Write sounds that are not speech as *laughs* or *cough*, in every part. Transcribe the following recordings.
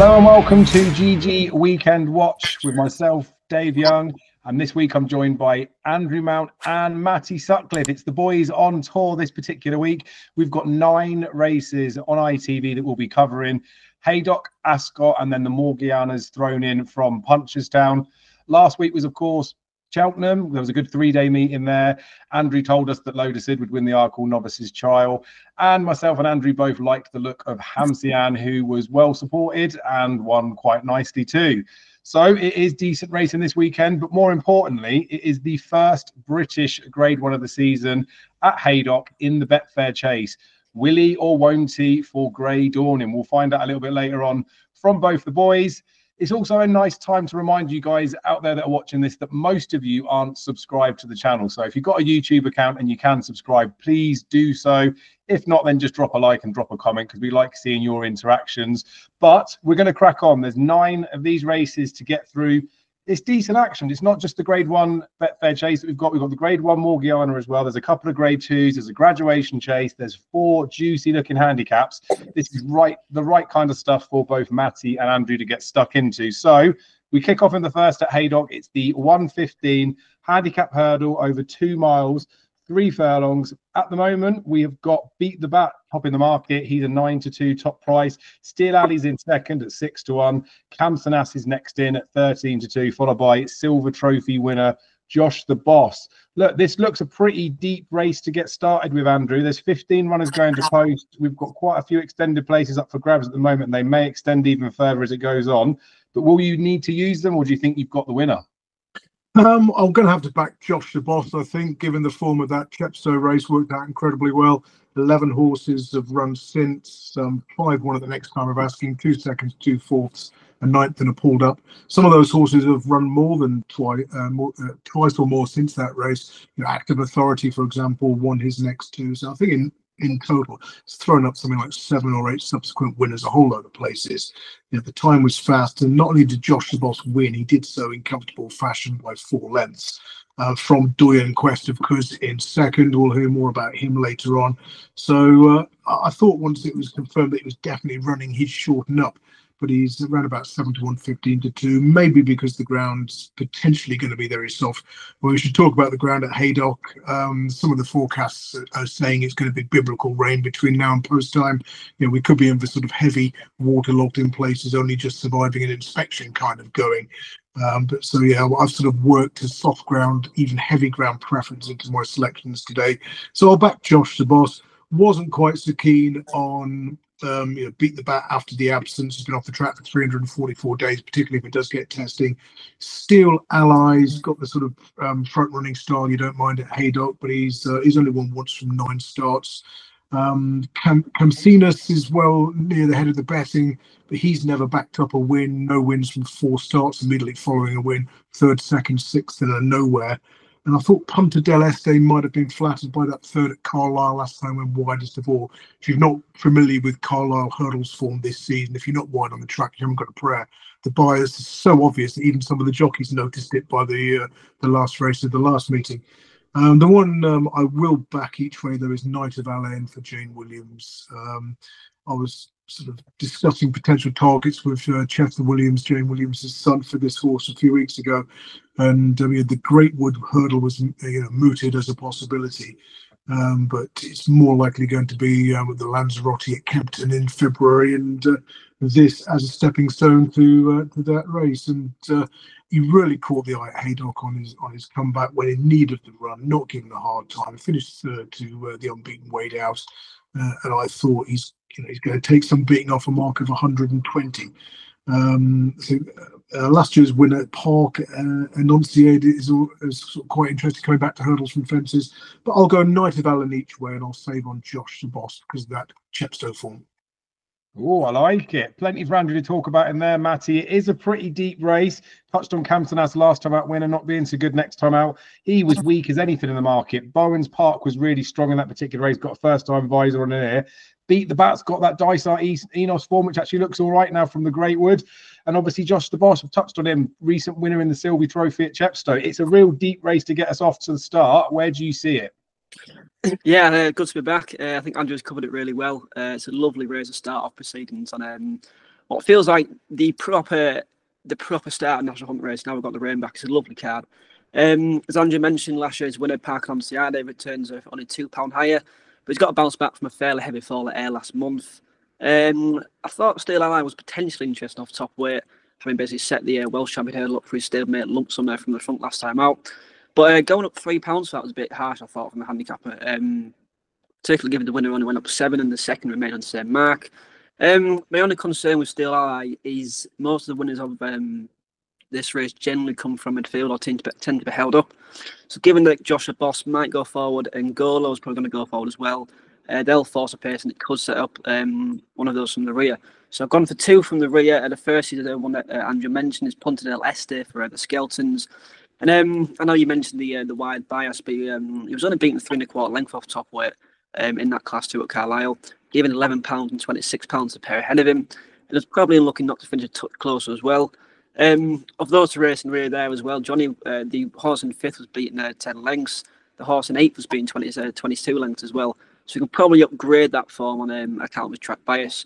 Hello and welcome to GG Weekend Watch with myself, Dave Young. And this week I'm joined by Andrew Mount and Matty Sutcliffe. It's the boys on tour this particular week. We've got nine races on ITV that we'll be covering. Haydock, Ascot, and then the Morgianas thrown in from Punchestown. Last week was, of course, Cheltenham. There was a good three day meeting there. Andrew told us that Lotus would win the Arkle Novices Trial. And myself and Andrew both liked the look of Hampsian, who was well supported and won quite nicely too. So it is decent racing this weekend, but more importantly, it is the first British Grade One of the season at Haydock in the Betfair Chase. Will he or won't he for Grey Dawning? We'll find out a little bit later on from both the boys. It's also a nice time to remind you guys out there that are watching this that most of you aren't subscribed to the channel. So if you've got a YouTube account and you can subscribe, please do so. If not, then just drop a like and drop a comment because we like seeing your interactions. But we're going to crack on. There's nine of these races to get through it's decent action. It's not just the grade one Betfair chase that we've got. We've got the grade one Morgiana as well. There's a couple of grade twos. There's a graduation chase. There's four juicy looking handicaps. This is right the right kind of stuff for both Matty and Andrew to get stuck into. So we kick off in the first at Haydock. It's the 115 handicap hurdle over two miles three furlongs. At the moment, we have got Beat the Bat top in the market. He's a nine to two top price. Steel Ally's in second at six to one. Camsonas is next in at 13 to two, followed by Silver Trophy winner Josh the Boss. Look, this looks a pretty deep race to get started with, Andrew. There's 15 runners going to post. We've got quite a few extended places up for grabs at the moment. They may extend even further as it goes on. But will you need to use them, or do you think you've got the winner? Um, I'm going to have to back Josh the Boss. I think, given the form of that Chepstow race, worked out incredibly well. Eleven horses have run since. Um, five won at the next time of asking. Two seconds, two fourths, a ninth, and a pulled up. Some of those horses have run more than twice, uh, more, uh, twice or more since that race. You know, Active Authority, for example, won his next two. So I think in in total. It's thrown up something like seven or eight subsequent winners, a whole load of places. You know, the time was fast, and not only did Josh the Boss win, he did so in comfortable fashion by four lengths. Uh, from Doyen Quest, of course, in second. We'll hear more about him later on. So uh, I thought once it was confirmed that he was definitely running, he'd shorten up but he's around about 7 to 1, 15 to 2, maybe because the ground's potentially going to be very soft. Well, we should talk about the ground at Haydock. Um, some of the forecasts are saying it's going to be biblical rain between now and post time. You know, we could be in the sort of heavy, waterlogged in places, only just surviving an inspection kind of going. Um, but so yeah, I've sort of worked a soft ground, even heavy ground preference into my selections today. So I'll back Josh the boss. Wasn't quite so keen on um, you know, beat the bat after the absence. Has been off the track for 344 days, particularly if it does get testing. Steel Ally's got the sort of um, front running style you don't mind at Haydock, but he's uh, he's only won once from nine starts. Um, Cam- is well near the head of the betting, but he's never backed up a win. No wins from four starts immediately following a win. Third, second, sixth, and a nowhere. And I thought Punta del Este might have been flattered by that third at Carlisle last time when widest of all. If you're not familiar with Carlisle hurdles form this season, if you're not wide on the track, you haven't got a prayer. The bias is so obvious that even some of the jockeys noticed it by the uh, the last race of the last meeting. Um, the one um, I will back each way though is Knight of Allen for Jane Williams. Um, I was sort of discussing potential targets with uh, Chester Williams, Jane Williams' son, for this horse a few weeks ago, and um, yeah, the Greatwood hurdle was you know mooted as a possibility. Um, but it's more likely going to be um, the Lanzarote at Kempton in February, and uh, this as a stepping stone to uh, to that race. And uh, he really caught the eye at Haydock on his on his comeback when in need of the run, not given a hard time. Finished third to uh, the unbeaten Wade House, uh, and I thought he's you know he's going to take some beating off a mark of 120. Um, so uh, last year's winner Park uh, Enunciated is, is quite interesting coming back to hurdles from fences. But I'll go Knight of Allen each way, and I'll save on Josh the Boss because of that Chepstow form. Oh, I like it. Plenty for Andrew to talk about in there, Matty. It is a pretty deep race. Touched on Campton as last time out winner, not being so good next time out. He was weak as anything in the market. Bowens Park was really strong in that particular race, got a first time visor on there. Beat the Bats, got that Dysart Enos form, which actually looks all right now from the Greatwood. And obviously, Josh the Boss, have touched on him, recent winner in the Silver Trophy at Chepstow. It's a real deep race to get us off to the start. Where do you see it? Yeah, uh, good to be back. Uh, I think Andrew's covered it really well. Uh, it's a lovely race to start off proceedings, and um, what feels like the proper the proper start of National Hunt Race. Now we've got the rain back. It's a lovely card. Um, as Andrew mentioned, last year's winner, Park on Ciade, returns are only £2 higher, but he's got to bounce back from a fairly heavy fall at Ayr last month. Um, I thought Steel Ally was potentially interesting off top weight, having basically set the uh, Welsh champion hurdle up for his stablemate lump sum there from the front last time out. But uh, going up three pounds, that was a bit harsh, I thought, from the handicapper. Um, particularly given the winner only went up seven and the second remained on the same mark. Um, my only concern with Steel Ally is most of the winners of um, this race generally come from midfield or tend to, be, tend to be held up. So given that Josh the Boss might go forward and Golo is probably going to go forward as well, uh, they'll force a pace and it could set up um, one of those from the rear. So I've gone for two from the rear. And the first is the one that uh, Andrew mentioned is Punta del Este for uh, the Skeltons. And um, I know you mentioned the uh, the wide bias, but um, he was only beaten three and a quarter length off top weight um, in that class two at Carlisle, given eleven pounds and twenty six pounds a pair ahead of him. And it's probably looking not to finish a touch closer as well. Um, of those racing rear there as well, Johnny, uh, the horse in fifth was beaten uh, 10 lengths. The horse in eighth was beaten 20, uh, 22 lengths as well. So we can probably upgrade that form on um, account of track bias.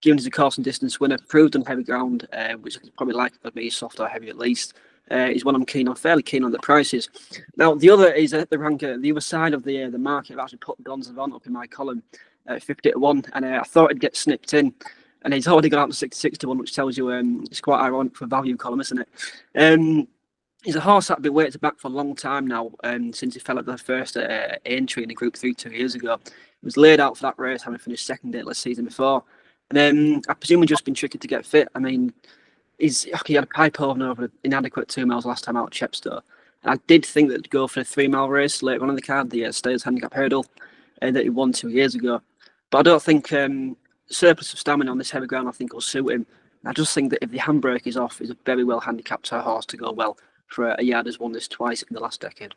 Given he's a course and distance winner, proved on heavy ground, uh, which is probably likely to be soft or heavy at least, uh, is one I'm keen on, fairly keen on the prices. Now, the other is uh, the ranker, the other side of the uh, the market. I've actually put Dans Le Vent up in my column at 50 to 1, and uh, I thought it'd get snipped in and he's already gone up to 66 to 1, which tells you um, it's quite ironic for value column, isn't it? Um, he's a horse that's been waiting back for a long time now, um, since he fell at the first uh, entry in the Group 3 two years ago. He was laid out for that race, having finished second last season before. And um, I presume he's just been tricky to get fit. I mean, he's he had a pipe over over inadequate two miles last time out at Chepstow. And I did think that to go for a three mile race later on in the card, the uh, Stayers Handicap Hurdle, uh, that he won two years ago. But I don't think um, surplus of stamina on this heavy ground, I think, will suit him. I just think that if the handbrake is off, he's a very well handicapped horse to go well for a, yard has won this twice in the last decade.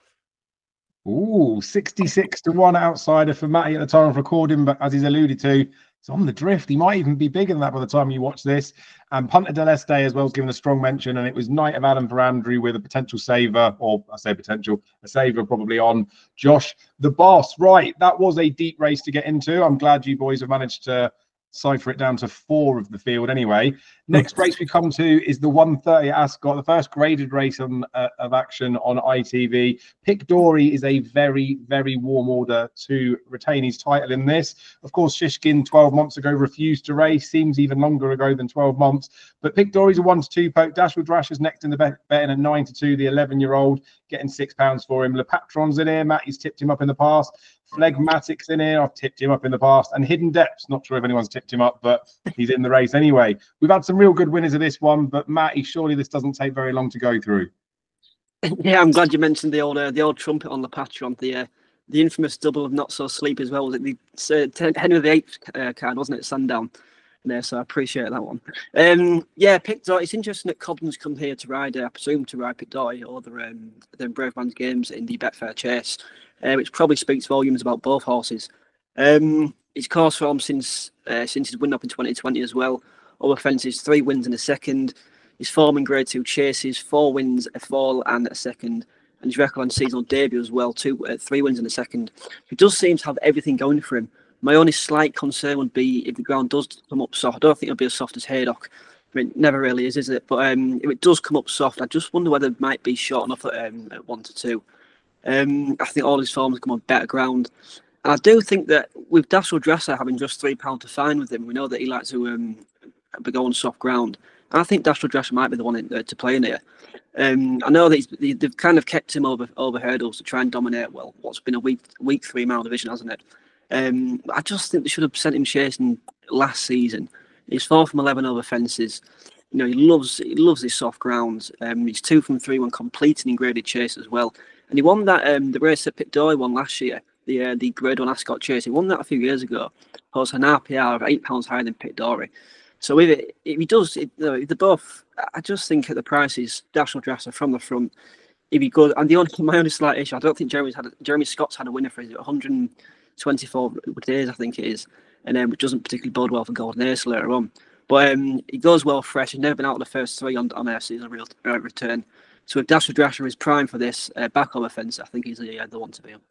Ooh, 66 to 1 outsider for Matty at the time of recording, but as he's alluded to, it's on the drift. He might even be bigger than that by the time you watch this. And Punta del Este as well was given a strong mention, and it was Knight of Allen for Andrew with a potential saver, or I say potential, a saver probably on Josh the boss. Right, that was a deep race to get into. I'm glad you boys have managed to cipher it down to four of the field anyway. Next race we come to is the 130 Ascot, the first graded race on, uh, of action on ITV. Pic D'Orhy is a very, very warm order to retain his title in this. Of course, Shishkin 12 months ago refused to race, seems even longer ago than 12 months. But Pic D'Orhy's a one to two poke. Dashel Drasher is next in the bet, betting at nine to two, the 11 year old getting six pounds for him. Le Patron's in here. Matt, he's tipped him up in the past. Flegmatik's in here. I've tipped him up in the past. And Hidden Depths, not sure if anyone's tipped him up, but he's in the race anyway. We've had some real good winners of this one, but Matty, surely this doesn't take very long to go through. Yeah, I'm glad you mentioned the old uh, the old trumpet on the patron, the uh, the infamous double of not so sleep as well. Was it the uh, Henry VIII uh, card, wasn't it? Sandown. There, so I appreciate that one. Um, yeah, Pic D'Orhy. It's interesting that Cobden's come here to ride. I presume to ride Pic D'Orhy or the um, Brave Man's Games in the Betfair Chase uh, which probably speaks volumes about both horses. Um, his course form since uh, since his win up in 2020 as well. Over fences, three wins in a second. His form in Grade Two chases, four wins, a fall, and a second. And his record on seasonal debut as well, two, uh, three wins in a second. He does seem to have everything going for him. My only slight concern would be if the ground does come up soft. I don't think it'll be as soft as Haydock. I mean, it never really is, is it? But um, if it does come up soft, I just wonder whether it might be short enough at, um, at one to two. Um, I think all his forms come on better ground. And I do think that with Dashel Drasher having just three pounds to fine with him, we know that he likes to um, go on soft ground. And I think Dashel Drasher might be the one in, uh, to play in here. Um, I know that they, have kind of kept him over over hurdles to try and dominate. Well, what's been a week week three mile division, hasn't it? Um, I just think they should have sent him chasing last season. He's four from eleven over fences. You know, he loves he loves his soft ground. Um, he's two from three when completing in graded chase as well. And he won that um, the race that Pic D'Orhy won last year, the uh, the Grade One Ascot Chase. He won that a few years ago. Holds an RPR of eight pounds higher than Pic D'Orhy. So if, it, if he does, it, they're both. I just think at the prices, Dashel Drasher from the front, if he good. And the only my only slight issue, I don't think Jeremy's had a, Jeremy Scott's had a winner for his 124 days, I think it is, and um, which doesn't particularly bode well for Golden Ace later on. But um, he goes well fresh. He's never been out of the first three on on FC. a real uh, return. So if Dash Drasher is prime for this uh, back on offence, I think he's the, uh, the one to be on.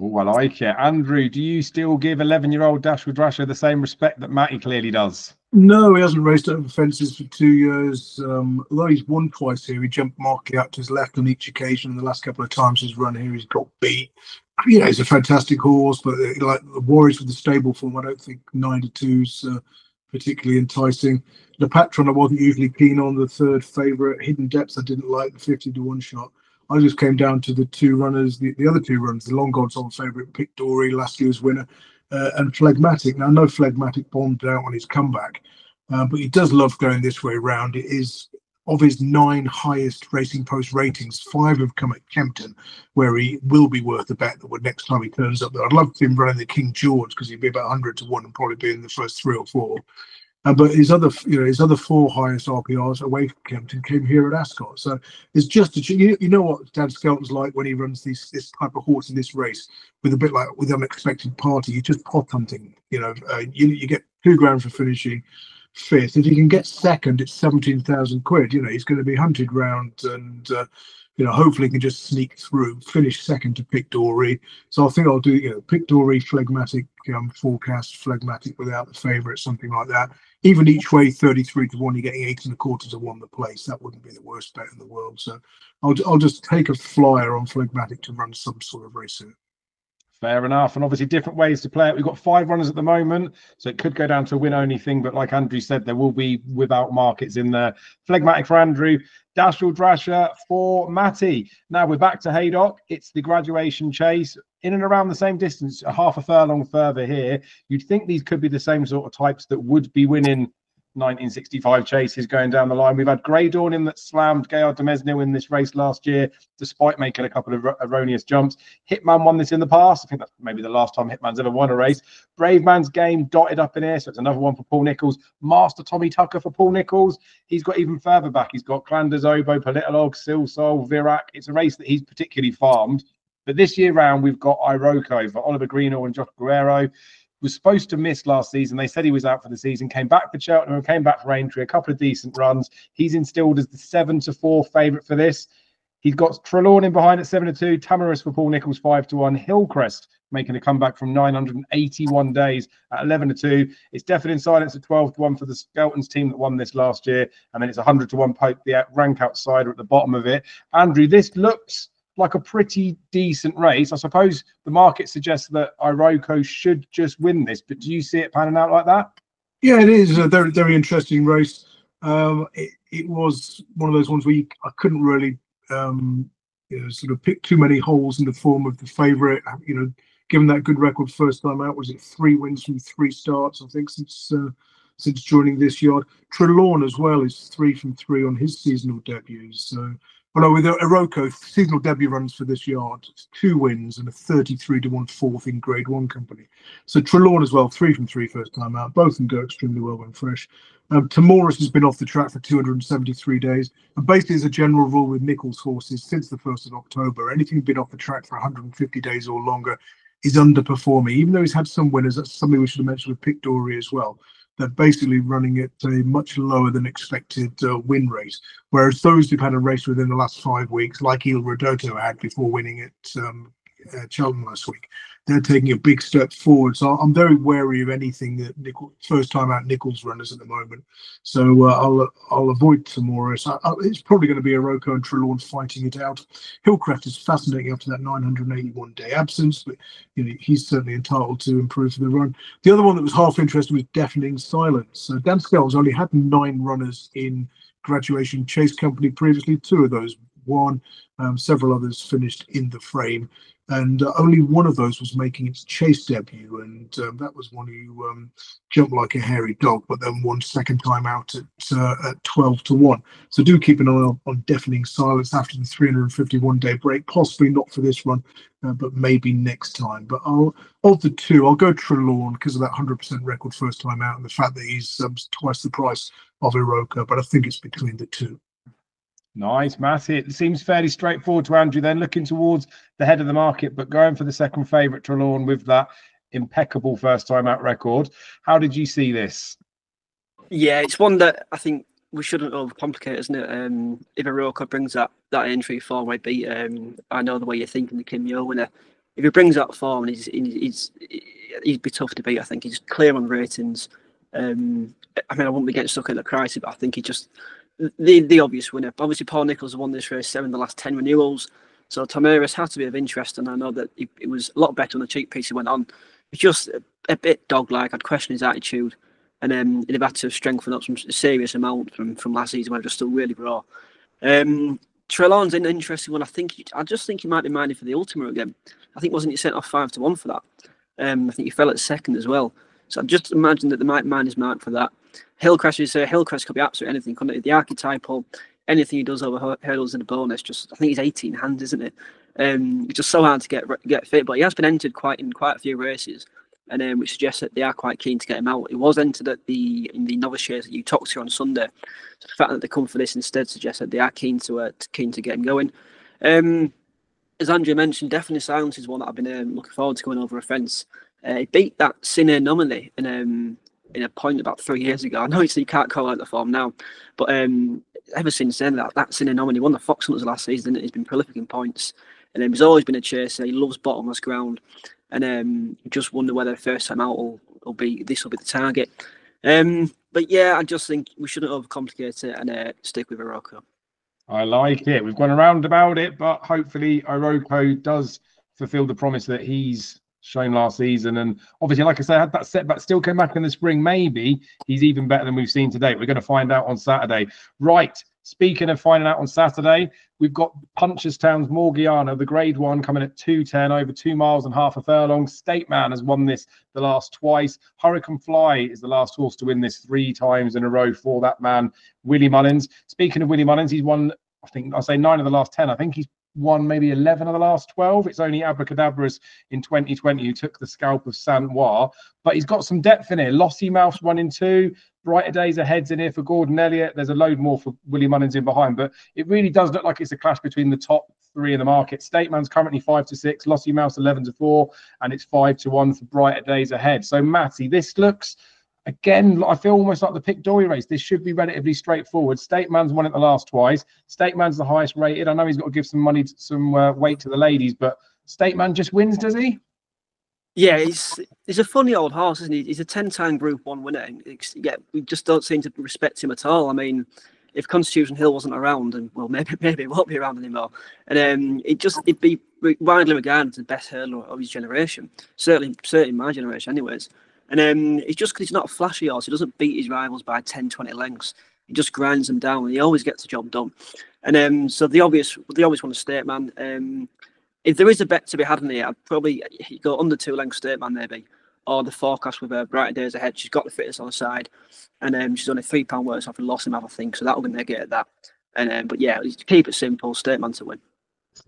Oh, I like it. Andrew, do you still give 11 year old Dashel Drasher the same respect that Matty clearly does? No, he hasn't raced over fences for two years. Um, although he's won twice here, he jumped markedly out to his left on each occasion. The last couple of times he's run here, he's got beat. You know, he's a fantastic horse, but uh, like the Warriors with the stable form, I don't think nine to two's uh, particularly enticing. The Patron, I wasn't usually keen on. The third favourite, Hidden Depths, I didn't like the fifty to one shot. I just came down to the two runners, the, the other two runners, the long odds on favourite, Pic D'Orhy, last year's winner, uh, and Flegmatik. Now, no Flegmatik bombed out on his comeback, uh, but he does love going this way round. It is of his nine highest Racing Post ratings, five have come at Kempton, where he will be worth a bet that next time he turns up there. I'd love him running the King George because he'd be about 100 to 1 and probably be in the first three or four. Uh, but his other, you know, his other four highest RPRs away from Kempton came here at Ascot. So it's just a, you, you know what Dan Skelton's like when he runs these this type of horse in this race with a bit like with unexpected party. You're just pot hunting. You know, uh, you you get two grand for finishing fifth. If he can get second, it's seventeen thousand quid. You know, he's going to be hunted round and. Uh, you know, hopefully he can just sneak through, finish second to Pic D'Orhy. So I think I'll do, you know, Pic D'Orhy, Flegmatik um, forecast, Flegmatik without the favourite, something like that even each way 33 to 1 you're getting eight and a quarter to 1 the place that wouldn't be the worst bet in the world so i'll, I'll just take a flyer on Flegmatik to run some sort of race here Fair enough. And obviously, different ways to play it. We've got five runners at the moment, so it could go down to a win only thing. But like Andrew said, there will be without markets in there. Flegmatik for Andrew, Dashel Drasher for Matty. Now we're back to Haydock. It's the graduation chase in and around the same distance, a half a furlong further here. You'd think these could be the same sort of types that would be winning 1965 chases going down the line. We've had Grey Dawning that slammed Gaillard du Mesnil in this race last year, despite making a couple of erroneous jumps. Hitman won this in the past. I think that's maybe the last time Hitman's ever won a race. Bravemansgame dotted up in here, so it's another one for Paul Nicholls. Master Tommy Tucker for Paul Nicholls. He's got even further back. He's got Clanders Obo, Politologue, Silsol, Virac. It's a race that he's particularly farmed. But this year round, we've got Iroko for Oliver Greenall and Josh Guerriero was supposed to miss last season. They said he was out for the season, came back for Cheltenham, came back for Aintree, a couple of decent runs. He's instilled as the seven to four favourite for this. He's got Trelawne in behind at seven to two, Tamaris for Paul Nicholls five to one, Hillcrest making a comeback from 981 days at 11 to 2. It's Deafening Silence at 12 to 1 for the Skeltons team that won this last year. And then it's 100 to 1 Pope, the rank outsider at the bottom of it. Andrew, this looks like a pretty decent race. I suppose the market suggests that Iroko should just win this, but do you see it panning out like that? Yeah, it is a very, very interesting race. Um, it, it, was one of those ones where you, I couldn't really, um, you know, sort of pick too many holes in the form of the favourite. You know, given that good record first time out, was it three wins from three starts? I think since uh, since joining this yard. Trelawne as well is three from three on his seasonal debuts. So well, no, with Iroko, seasonal debut runs for this yard, two wins and a 33 to 1 fourth in grade one company. So Trelawne as well, three from three first time out. Both of them go extremely well when fresh. Um, Tamoris has been off the track for 273 days. And basically, as a general rule with Nicholls horses, since the 1st of October, anything been off the track for 150 days or longer is underperforming. Even though he's had some winners, that's something we should have mentioned with Pic D'Orhy as well they're basically running at a much lower than expected uh, win rate. Whereas those who've had a race within the last five weeks, like Il Ridoto had before winning at um, uh, Cheltenham last week, they're taking a big step forward. So I'm very wary of anything that Nicol, first time out Nicholls runners at the moment. So uh, I'll I'll avoid Tamoris. I, it's probably going to be Iroko and Trelawne fighting it out. Hillcrest is fascinating after that 981 day absence, but you know he's certainly entitled to improve for the run. The other one that was half interesting was Deafening Silence. So Dan Scales only had nine runners in graduation chase company previously. Two of those won. Um, several others finished in the frame and uh, only one of those was making its chase debut, and um, that was one who um, jumped like a hairy dog, but then won second time out at uh, at twelve to one. So do keep an eye on, on deafening silence after the 351 day break. Possibly not for this run, uh, but maybe next time. But I'll of the two, I'll go Trelawne because of that 100% record first time out and the fact that he's um, twice the price of Iroko. But I think it's between the two. Nice, Matt. It seems fairly straightforward to Andrew then, looking towards the head of the market, but going for the second favourite Trelawne with that impeccable first time out record. How did you see this? Yeah, it's one that I think we shouldn't overcomplicate, isn't it? Um, if Iroko brings that that entry form, I'd be. Um, I know the way you're thinking, the Kim Muir winner. If he brings that form, he's he's he'd be tough to beat. I think he's clear on ratings. Um, I mean, I wouldn't be getting stuck in the crisis, but I think he just the the obvious winner. Obviously, Paul Nicholls won this race seven the last ten renewals, so Tomeris had to be of interest, and I know that it, it was a lot better on the cheek piece he went on. It's just a, a bit dog-like. I'd question his attitude, and um, he'd have had to strengthen up some serious amount from from last season where it was still really raw. Um, Trelawne's an interesting one. I think I just think he might be minded for the Ultima again. I think wasn't he sent off five to one for that? Um, I think he fell at second as well. So I just imagine that they might mind his mark for that. Hillcrest is uh, Hillcrest could be absolutely anything. Couldn't it? The archetypal, anything he does over hurdles in a bonus. Just I think he's 18 hands, isn't it? Um, it's just so hard to get get fit, but he has been entered quite in quite a few races, and um, which suggests that they are quite keen to get him out. He was entered at the in the novice shares that you talked to on Sunday. So the fact that they come for this instead suggests that they are keen to uh, keen to get him going. Um, as Andrew mentioned, Deafening Silence is one that I've been um, looking forward to going over a fence. Uh, he beat that Sine Nomine in um, in a point about three years ago. I know you can't call out the form now, but um, ever since then, that that Sine Nomine won the Fox Hunters last season. He's been prolific in points, and um, he's always been a chaser. He loves bottomless ground, and um, just wonder whether first time out will, will be this will be the target. Um, but yeah, I just think we shouldn't overcomplicate it and uh, stick with Iroko. I like it. We've gone around about it, but hopefully Iroko does fulfill the promise that he's shown last season. And obviously, like I said, had that setback, still came back in the spring. Maybe he's even better than we've seen today. We're going to find out on Saturday. Right. Speaking of finding out on Saturday, we've got Punchestown's Morgiana, the grade one, coming at 210 over two miles and half a furlong. State Man has won this the last twice. Hurricane Fly is the last horse to win this three times in a row for that man, Willie Mullins. Speaking of Willie Mullins, he's won, I think, I'll say nine of the last 10. I think he's won maybe 11 of the last 12. It's only Abacadabras in 2020 who took the scalp of Saint Noir, but he's got some depth in here. Lossiemouth's one in two. Brighter days ahead's in here for Gordon Elliott. There's a load more for Willie Mullins in behind, but it really does look like it's a clash between the top three in the market. State Man's currently five to six, Lossiemouth 11 to four, and it's five to one for Brighter days ahead. So, Matty, this looks Again, I feel almost like the Pic D'Orhy race. This should be relatively straightforward. State Man's won it the last twice. State Man's the highest rated. I know he's got to give some money, to, some uh, weight to the ladies, but State Man just wins, does he? Yeah, he's he's a funny old horse, isn't he? He's a ten-time Group One winner. Yeah, we just don't seem to respect him at all. I mean, if Constitution Hill wasn't around, and well, *laughs* maybe maybe it won't be around anymore, and um, it just it'd be widely regarded as the best hurdler of his generation. Certainly, certainly my generation, anyways. And um, it's just because he's not a flashy horse. He doesn't beat his rivals by 10, 20 lengths. He just grinds them down and he always gets the job done. And um, so the obvious, the obvious one is State Man. Um, if there is a bet to be had in here, I'd probably go under two lengths State Man maybe, or the forecast with her brighter days ahead. She's got the fittest on the side, and um, she's only three pound worse off and lost him, I think. So that'll negate that. And um, but yeah, keep it simple. State Man to win.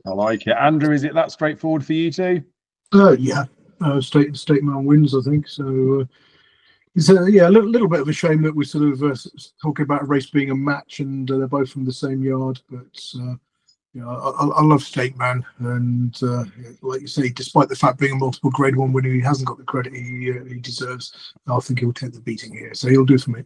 I like it. Andrew, is it that straightforward for you too? Uh, yeah, uh, state state man wins, I think. So uh, it's a, yeah, a little, little, bit of a shame that we're sort of uh, talking about a race being a match and uh, they're both from the same yard. But uh, yeah, I, I, love State Man, and uh, like you say, despite the fact being a multiple Grade One winner, he hasn't got the credit he he deserves. I think he'll take the beating here, so he'll do for me.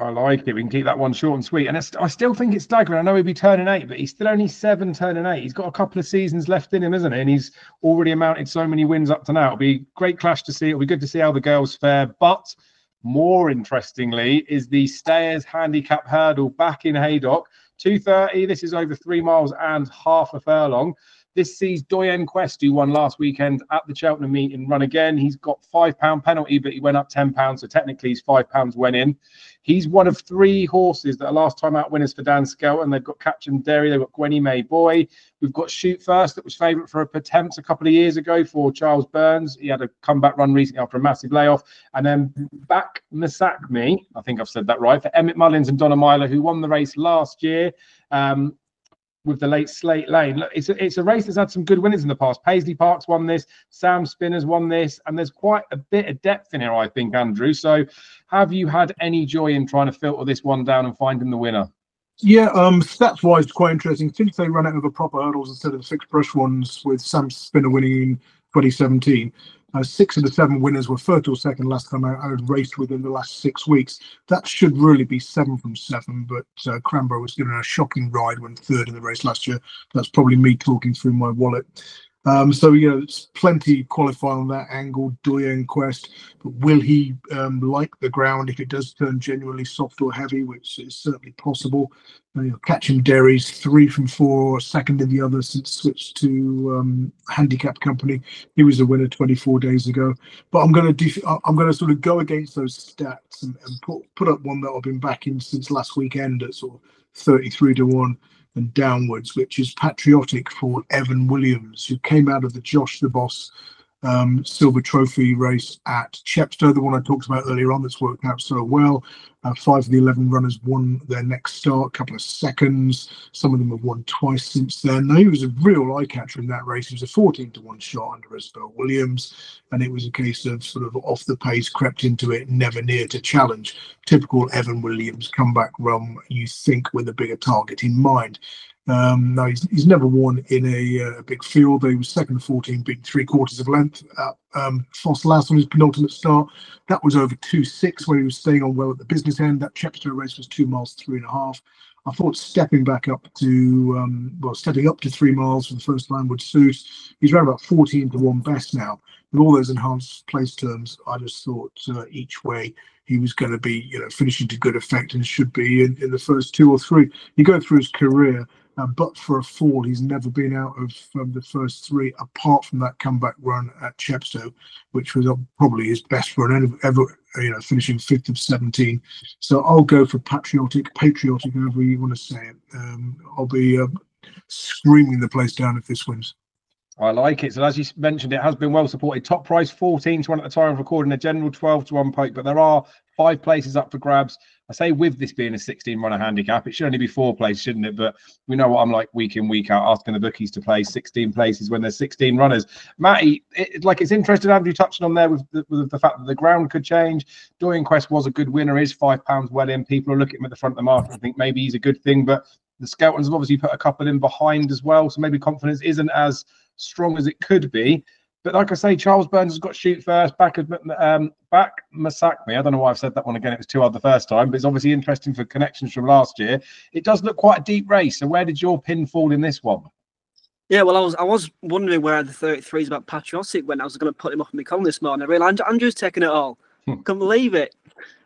I like it. We can keep that one short and sweet. And I still think it's staggering. I know he'll be turning eight, but he's still only seven turning eight. He's got a couple of seasons left in him, isn't he? And he's already amounted so many wins up to now. It'll be great clash to see. It'll be good to see how the girls fare. But more interestingly is the Stayers Handicap Hurdle back in Haydock. 230. This is over three miles and half a furlong. This sees Doyen Quest, who won last weekend at the Cheltenham meeting, run again. He's got five pound penalty, but he went up ten pounds, so technically his five pounds went in. He's one of three horses that are last time out winners for Dan Skelton. They've got Catch and Dairy, they've got Gwenny May Boy. We've got Shoot First, that was favourite for a Pertemps a couple of years ago for Charles Byrnes. He had a comeback run recently after a massive layoff. And then back Me, I think I've said that right, for Emmett Mullins and Donagh Meyler, who won the race last year. Um, with the late Slate Lane. Look, it's a, it's a race that's had some good winners in the past. Paisley Park's won this, Sam Spinner's won this, and there's quite a bit of depth in here, I think, Andrew. So, have you had any joy in trying to filter this one down and finding the winner? Yeah, um, stats wise, quite interesting. Since they run out of the proper hurdles instead of the fixed brush ones, with Sam Spinner winning in 2017, uh, six of the seven winners were first or second last time I, had raced within the last six weeks. That should really be seven from seven, but uh, was given a shocking ride when third in the race last year. That's probably me talking through my wallet. Um, so you know, it's plenty qualifying on that angle. Doyen Quest, but will he um, like the ground if it does turn genuinely soft or heavy, which is certainly possible? Uh, you know, Catching Derry's three from four, second in the other since switched to um, handicap company. He was a winner 24 days ago. But I'm going to def- I'm going to sort of go against those stats and, and put put up one that I've been backing since last weekend at sort of 33 to one and downwards, which is Patriotik for Evan Williams, who came out of the Josh the Boss um, silver trophy race at Chepstow, the one I talked about earlier on that's worked out so well. Uh, five of the 11 runners won their next start, a couple of seconds. Some of them have won twice since then. Now, he was a real eye catcher in that race. He was a 14 to 1 shot under Isabel Williams, and it was a case of sort of off the pace, crept into it, never near to challenge. Typical Evan Williams comeback run, you think, with a bigger target in mind. Um, he's, he's never won in a, uh, big field. He was second to 14, being three quarters of length at um, Ffos Las on his penultimate start. That was over 2 6 where he was staying on well at the business end. That Chepstow race was two miles, three and a half. I thought stepping back up to, um, well, stepping up to three miles for the first time would suit. He's around about 14 to 1 best now. With all those enhanced place terms, I just thought uh, each way he was going to be, you know, finishing to good effect and should be in, in the first two or three. You go through his career, uh, but for a fall, he's never been out of um, the first three, apart from that comeback run at Chepstow, which was uh, probably his best run ever, you know, finishing fifth of 17. So I'll go for Patriotik, Patriotik, however you want to say it. Um, I'll be uh, screaming the place down if this wins. I like it. So as you mentioned, it has been well supported. Top price 14 to 1 at the time of recording, a general 12 to 1 poke, but there are five places up for grabs. I say with this being a 16 runner handicap, it should only be four places, shouldn't it? But we know what I'm like week in, week out, asking the bookies to play 16 places when there's 16 runners. Matty, it, like it's interesting, Andrew touching on there with the, with the fact that the ground could change. Doyen Quest was a good winner, is five pounds well in. People are looking at the front of the market and think maybe he's a good thing, but the Skeltons have obviously put a couple in behind as well. So maybe confidence isn't as strong as it could be. But like I say, Charles Byrnes has got shoot first. Back um, back Masakme. I don't know why I've said that one again. It was two hard the first time, but it's obviously interesting for connections from last year. It does look quite a deep race. So where did your pin fall in this one? Yeah, well, I was I was wondering where the 33s about Patriotik when I was going to put him up in my column this morning. I realised Andrew's taking it all. Hmm. Couldn't believe it.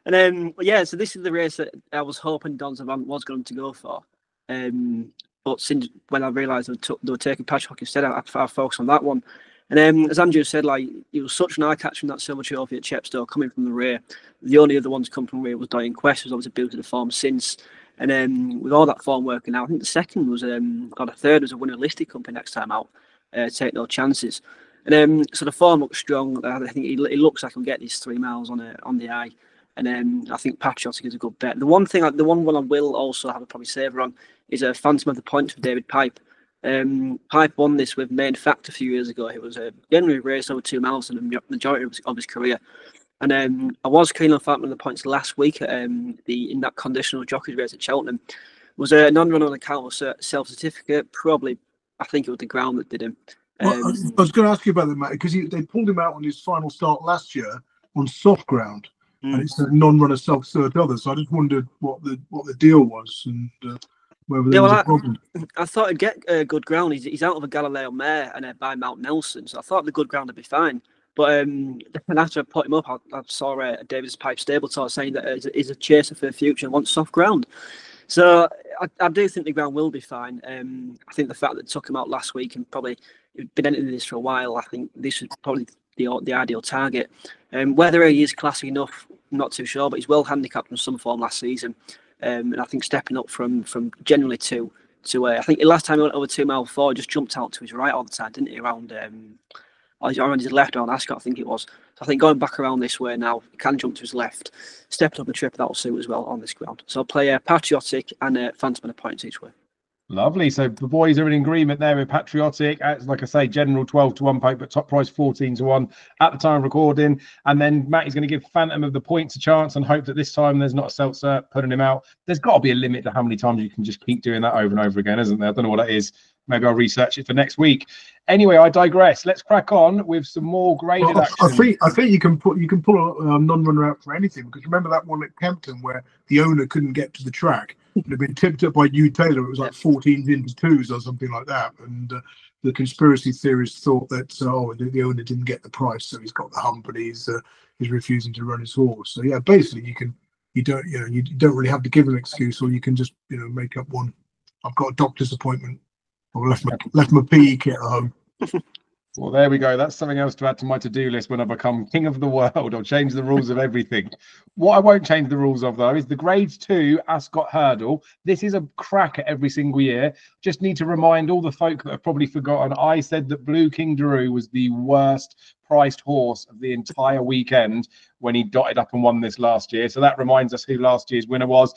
And um, yeah, so this is the race that I was hoping Dans Le Vent was going to go for. Um, but since when I realised they, they were taking Patrick instead, I, I focused on that one. And um, as Andrew said, like he was such an eye catch from that silver trophy at Chepstow coming from the rear. The only other ones come from rear was Doyen Quest, who's obviously built to the form since. And um, with all that form working out, I think the second was um, got a third was a winner listed company next time out. Uh, take no chances. And um, so the form looks strong. I think it, it looks like he'll get these three miles on a, on the eye. And um, I think Patriotik is a good bet. The one thing, the one one I will also have a probably saver on is a Phantom of the Point for David Pipe. Um, Pipe won this with Main Fact a few years ago. It was a generally race over two miles in the majority of his, of his career. And um, I was keen on of the Points last week at um, the in that conditional jockeys race at Cheltenham. It was a non-run on account of self certificate. Probably, I think it was the ground that did him. Well, I um, was going to ask you about that, Matt, because they pulled him out on his final start last year on soft ground, mm. and it's a non-runner self-cert other. So I just wondered what the what the deal was, and uh, there yeah, well, I, I, thought he'd get uh, good ground. He's, he's out of a Galileo mare and uh, by Mount Nelson, so I thought the good ground would be fine. But um, after I put him up, I, I saw uh, David's pipe stable talk saying that he's a, he's a chaser for the future and wants soft ground. So I, I, do think the ground will be fine. Um, I think the fact that took him out last week and probably been entering this for a while, I think this is probably the the ideal target. Um, whether he is classy enough, I'm not too sure, but he's well handicapped in some form last season. Um, and I think stepping up from from generally two to uh, I think the last time he went over two mile four, just jumped out to his right all the time, didn't he? Around um, around his left around Ascot, I think it was. So I think going back around this way now, he can jump to his left, stepping up the trip that'll suit as well on this ground. So I'll play a uh, Patriotik and a uh, phantom and a points each way. Lovely. So the boys are in agreement there with Patriotik. It's like I say, general 12 to 1 poke, but top price 14 to 1 at the time of recording. And then Matt is going to give Phantom of the points a chance and hope that this time there's not a seltzer putting him out. There's got to be a limit to how many times you can just keep doing that over and over again, isn't there? I don't know what that is. Maybe I'll research it for next week. Anyway, I digress. Let's crack on with some more graded well, action. I think I think you can put you can pull a um, non-runner out for anything because remember that one at Kempton where the owner couldn't get to the track it had been tipped up by Hugh Taylor. It was like 14 into twos or something like that. And uh, the conspiracy theorists thought that oh the, the, owner didn't get the price, so he's got the hump and he's uh, he's refusing to run his horse. So yeah, basically you can you don't you know you don't really have to give an excuse, or you can just you know make up one. I've got a doctor's appointment, or left my left my PE kit at home. *laughs* Well, there we go. That's something else to add to my to-do list when I become king of the world or change the rules of everything. What I won't change the rules of though is the grade two Ascot hurdle. This is a cracker every single year. Just need to remind all the folk that have probably forgotten. I said that Blueking D'Oroux was the worst priced horse of the entire weekend when he dotted up and won this last year. So that reminds us who last year's winner was.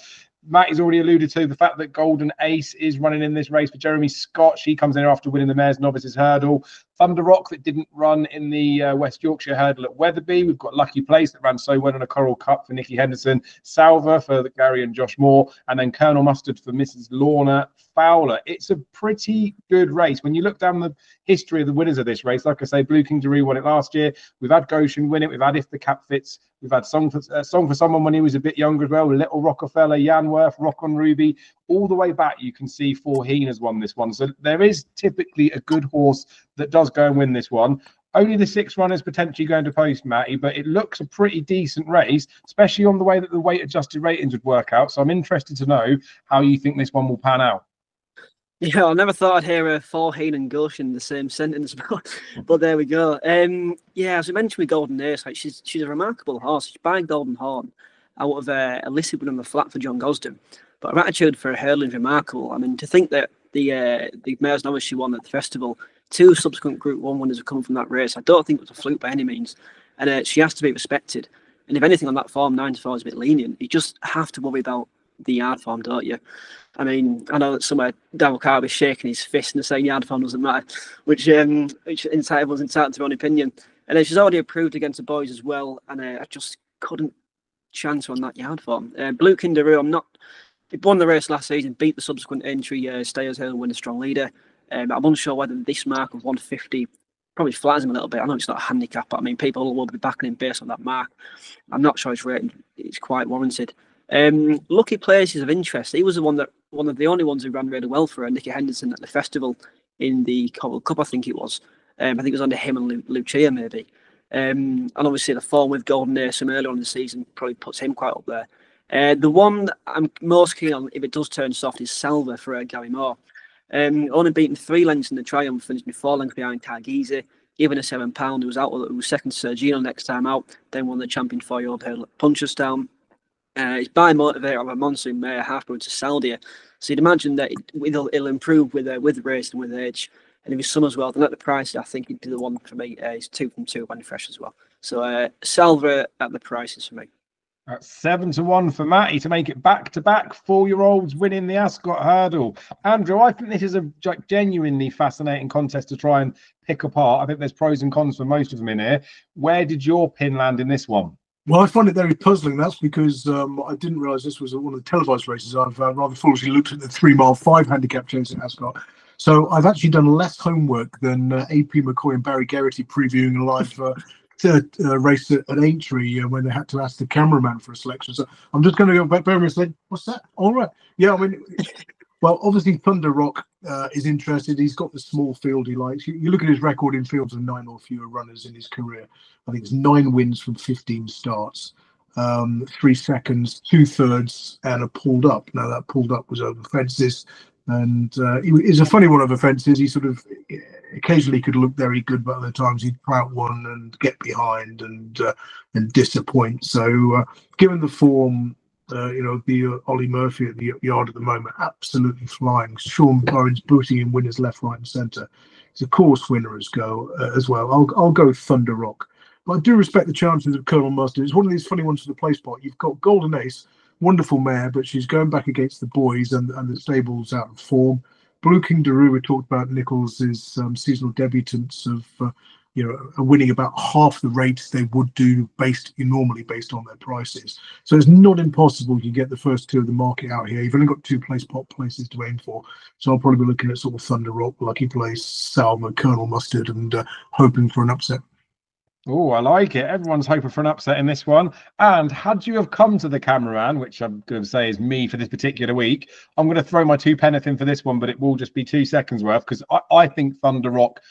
Matt has already alluded to the fact that Golden Ace is running in this race for Jeremy Scott. She comes in after winning the Mayor's Novices Hurdle. Thunder Rock that didn't run in the uh, West Yorkshire Hurdle at Wetherby. We've got Lucky Place that ran so well in a Coral Cup for Nicky Henderson. Salver for Gary and Josh Moore. And then Colonel Mustard for Mrs. Lorna Fowler. It's a pretty good race. When you look down the history of the winners of this race, like I say, Blueking D'Oroux won it last year. We've had Goshen win it. We've had If the Cap Fits. We've had Song for, uh, Song for Someone when he was a bit younger as well. Little Rockefeller, Yanworth, Rock on Ruby. All the way back, you can see Faugheen has won this one. So there is typically a good horse that does go and win this one. Only the six runners potentially going to post, Matty, but it looks a pretty decent race, especially on the way that the weight adjusted ratings would work out. So I'm interested to know how you think this one will pan out. Yeah, I never thought I'd hear a Faugheen and Goshen in the same *laughs* sentence, but, but there we go. Um, yeah, as I mentioned with Golden Ace, like she's she's a remarkable horse. She's by Golden Horn out of uh, Elizabeth on the flat for John Gosden. But her attitude for her hurdling is remarkable. I mean, to think that the uh, the Mares Novice she won at the festival, two subsequent Group One winners have come from that race. I don't think it was a fluke by any means, and uh, she has to be respected. And if anything on that form, nine to four is a bit lenient. You just have to worry about the yard form, don't you? I mean, I know that somewhere Daniel Carr is shaking his fist and saying yard form doesn't matter, which um, which was entitled to their own opinion. And then she's already approved against the boys as well, and uh, I just couldn't chance on that yard form. Uh, Blueking D'Oroux, I'm not. He won the race last season, beat the subsequent entry uh, Stayers Hill, win a strong leader. Um, I'm unsure whether this mark of 150 probably flatters him a little bit. I know it's not a handicap, but I mean, people will be backing him based on that mark. I'm not sure rating is quite warranted. Um, lucky places of interest. He was the one that one of the only ones who ran really well for Nicky Henderson at the festival in the Coral Cup, I think it was. Um, I think it was under him and Lu- Lucia maybe. Um, and obviously the form with Golden Ace from earlier on in the season probably puts him quite up there. Uh, the one I'm most keen on, if it does turn soft, is Salver for uh, Gary Moore. Um, only beaten three lengths in the triumph, finishing four lengths behind Targizi, even a seven pound who was out, who was second to Sir Gino next time out, then won the champion four year old at Punchestown. Uh, it's by motivator of a monsoon mare halfway to Saldia. So you'd imagine that it, will it'll improve with uh, with race and with age. And if his son as well, then at the price, I think he'd be the one for me. Uh, he's two from two when fresh as well. So uh, Salver at the prices for me. That's seven to one for Matty to make it back to back. Four year olds winning the Ascot hurdle. Andrew, I think this is a genuinely fascinating contest to try and pick apart. I think there's pros and cons for most of them in here. Where did your pin land in this one? Well, I find it very puzzling. That's because um, I didn't realise this was one of the televised races. I've uh, rather foolishly looked at the three mile five handicap chase at Ascot. So I've actually done less homework than uh, AP McCoy and Barry Geraghty previewing a live uh, third uh, race at, at Aintree uh, when they had to ask the cameraman for a selection. So I'm just going to go back there and say, "What's that?" All right, yeah. I mean, *laughs* well, obviously Thunder Rock uh, is interested. He's got the small field he likes. You, you, look at his record in fields of nine or fewer runners in his career. I think it's nine wins from 15 starts, um, three seconds, two thirds, and a pulled up. Now that pulled up was over fences, and uh, he a funny one of offences. He sort of occasionally could look very good, but other times he'd out one and get behind and uh, and disappoint. So, uh, given the form uh, you know, the uh, Ollie Murphy at the yard at the moment, absolutely flying. Sean Bowen booting in winners left, right, and centre. It's a course winner as go uh, as well. I'll I'll go Thunder Rock, but I do respect the chances of Colonel Mustard. It's one of these funny ones for the play spot. You've got Golden Ace, wonderful mare, but she's going back against the boys and and the stables out of form. Blueking D'Oroux, we talked about Nicholls' um, seasonal debutants of uh, you know, are winning about half the rates they would do based normally based on their prices. So it's not impossible you get the first two of the market out here. You've only got two place pot places to aim for. So I'll probably be looking at sort of Thunder Rock, Lucky Place, Salver, Colonel Mustard, and uh, hoping for an upset. Oh, I like it. Everyone's hoping for an upset in this one. And had you have come to the cameraman, which I'm going to say is me for this particular week, I'm going to throw my two penneth in for this one, but it will just be two seconds worth because I, I think Thunder Rock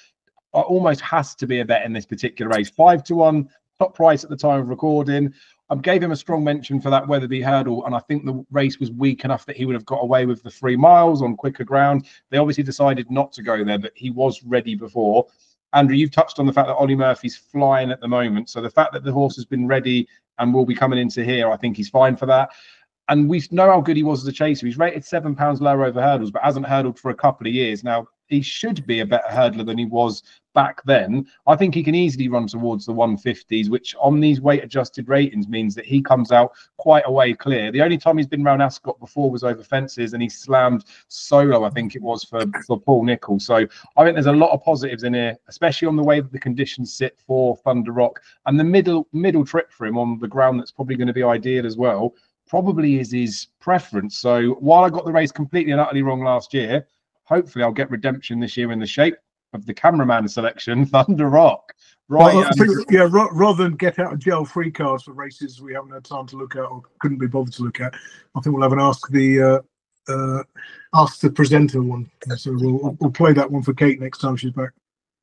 almost has to be a bet in this particular race. Five to one, top price at the time of recording. I gave him a strong mention for that Wetherby hurdle, and I think the race was weak enough that he would have got away with the three miles on quicker ground. They obviously decided not to go there, but he was ready before. Andrew, you've touched on the fact that Ollie Murphy's flying at the moment. So the fact that the horse has been ready and will be coming into here, I think he's fine for that. And we know how good he was as a chaser. He's rated seven pounds lower over hurdles, but hasn't hurdled for a couple of years. Now, he should be a better hurdler than he was back then. I think he can easily run towards the 150s, which on these weight adjusted ratings means that he comes out quite a way clear. The only time he's been around Ascot before was over fences and he slammed solo, I think it was for, for Paul Nicholls. So I think there's a lot of positives in here, especially on the way that the conditions sit for Thunder Rock and the middle middle trip for him on the ground that's probably going to be ideal as well. Probably is his preference. So while I got the race completely and utterly wrong last year, hopefully I'll get redemption this year in the shape of the cameraman selection, *laughs* Thunder Rock. Right. Well, think, yeah, rather than get out of jail free cards for races we haven't had time to look at or couldn't be bothered to look at, I think we'll have an ask the uh, uh, ask the presenter one. So we'll, we'll play that one for Kate next time she's back.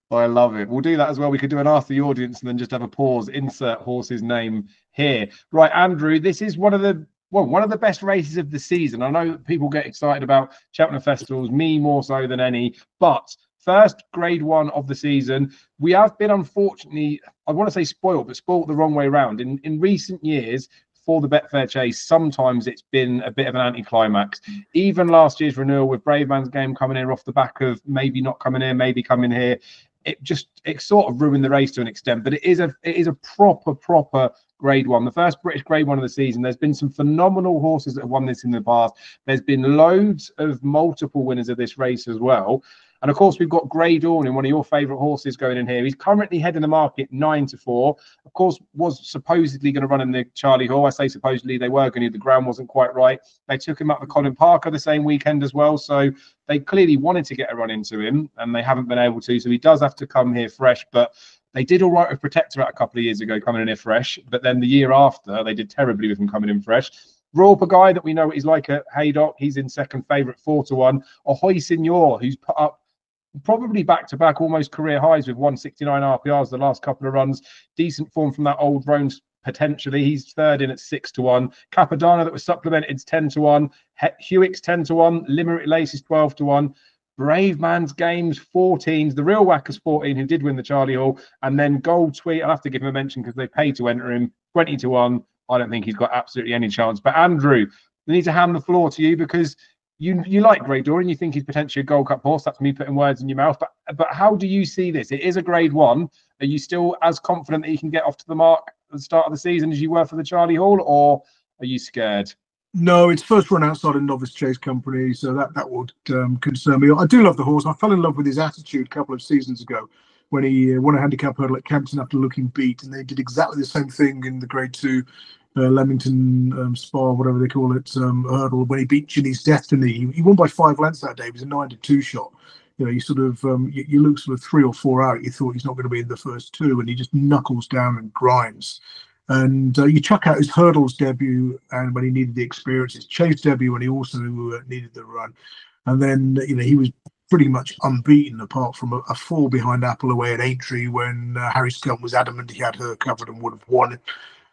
I love it. We'll do that as well. We could do an ask the audience and then just have a pause, insert horse's name here. Right, Andrew, this is one of the well, one of the best races of the season. I know people get excited about Cheltenham festivals, me more so than any, but first grade one of the season. We have been unfortunately, I want to say spoiled, but spoiled the wrong way around. In in recent years, for the Betfair Chase, sometimes it's been a bit of an anticlimax. Even last year's renewal with Bravemansgame coming in off the back of maybe not coming here, maybe coming here, it just it sort of ruined the race to an extent. But it is a it is a proper proper grade one, the first British grade one of the season. There's been some phenomenal horses that have won this in the past. There's been loads of multiple winners of this race as well. And of course, we've got Grey Dawning one of your favourite horses going in here. He's currently heading the market nine to four. Of course, was supposedly going to run in the Charlie Hall. I say supposedly they were going to. The ground wasn't quite right. They took him up to Colin Parker the same weekend as well. So they clearly wanted to get a run into him, and they haven't been able to. So he does have to come here fresh. But they did all right with Protektorat a couple of years ago, coming in here fresh. But then the year after, they did terribly with him coming in fresh. Royale Pagaille that we know what he's like a Haydock. He's in second favourite, four to one. Ahoy Senor, who's put up probably back to back almost career highs with 169 RPRs the last couple of runs. Decent form from that old Rome potentially. He's third in at six to one. Capadana that was supplemented is 10 to one. Hewick's 10 to one. Limerick Lace is 12 to one. Bravemansgame's 14s, the Real Whacker's 14 who did win the Charlie Hall, and then Gold Tweet. I'll have to give him a mention because they paid to enter him 20 to 1. I don't think he's got absolutely any chance. But Andrew, we need to hand the floor to you because you you like Grey Dawn and you think he's potentially a Gold Cup horse. That's me putting words in your mouth. But but how do you see this? It is a grade one. Are you still as confident that he can get off to the mark at the start of the season as you were for the Charlie Hall, or are you scared? No, it's first run outside a novice chase company, so that that would um, concern me. I do love the horse. I fell in love with his attitude a couple of seasons ago when he uh, won a handicap hurdle at Kempton after looking beat, and they did exactly the same thing in the Grade Two uh, Leamington um, Spa, whatever they call it, um, hurdle when he beat Ginny's Destiny. He, he, won by five lengths that day. It was a nine to two shot. You know, you sort of um, you, you look sort of three or four out. You thought he's not going to be in the first two, and he just knuckles down and grinds. And uh, you chuck out his hurdles debut and when he needed the experience, his chase debut when he also uh, needed the run. And then, you know, he was pretty much unbeaten apart from a, a fall behind Apple away at Aintree when uh, Harry Skelton was adamant he had her covered and would have won.